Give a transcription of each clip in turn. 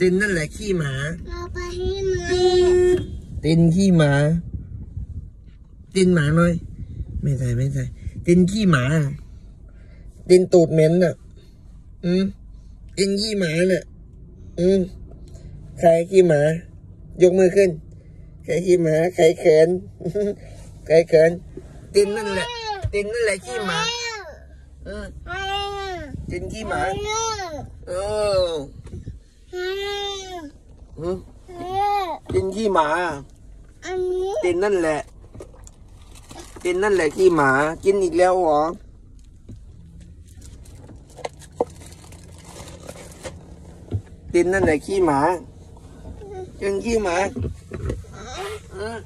ตินนั่นแหละขี้หมา เราไปให้ไหมตินขี้หมา ตินหมาหน่อย ไม่ใช่ไม่ใช่ตินขี้หมา ตินตูดเหม็นน่ะ อืมตินขี้หมาน่ะ อืมใครขี้หมา ยกมือขึ้น ใครขี้หมาใครเขินใครเขินตินนั่นแหละ ตินนั่นแหละขี้หมา เออไม่ตินขี้หมาไม่เออ ไม่อืมไม่ตินขี้หมา อันนี้ตินนั่นแหละตินนั่นแหละขี้หมา กินอีกแล้วเหรอตินนั่นแหละขี้หมากินขี้หมาอืม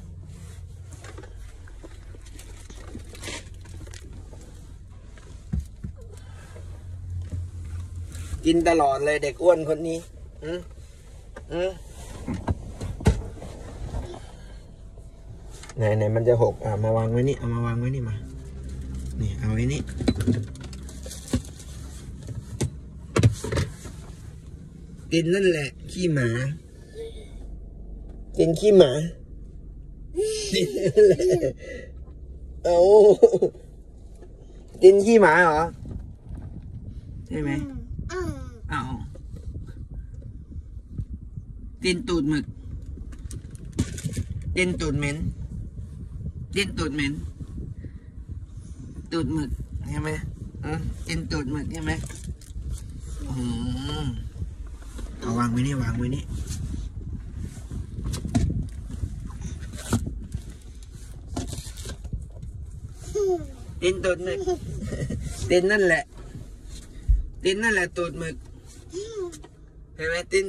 กินตลอดเลยเด็กอ้วนคนนี้ อืมอืมไหนไหนมันจะหกอะมาวางไว้นี่เอามาวางไว้นี่มานี่เอาไว้นี่กินนั่นแหละ ขี้หมากินขี้หมากินนั่นแหละเอากินขี้หมาเหรอใช่ไหมอืมเอากินตูดหมึกกินตูดเหม็นกินตูดเหม็นตูดหมึกใช่ไหมอืมกินตูดหมึกใช่ไหมอืมเอาวางไว้นี่วางไว้นี่ตินตูดหมึกตินนั่นแหละตินนั่นแหละตูดหมึก เห็นไหมติ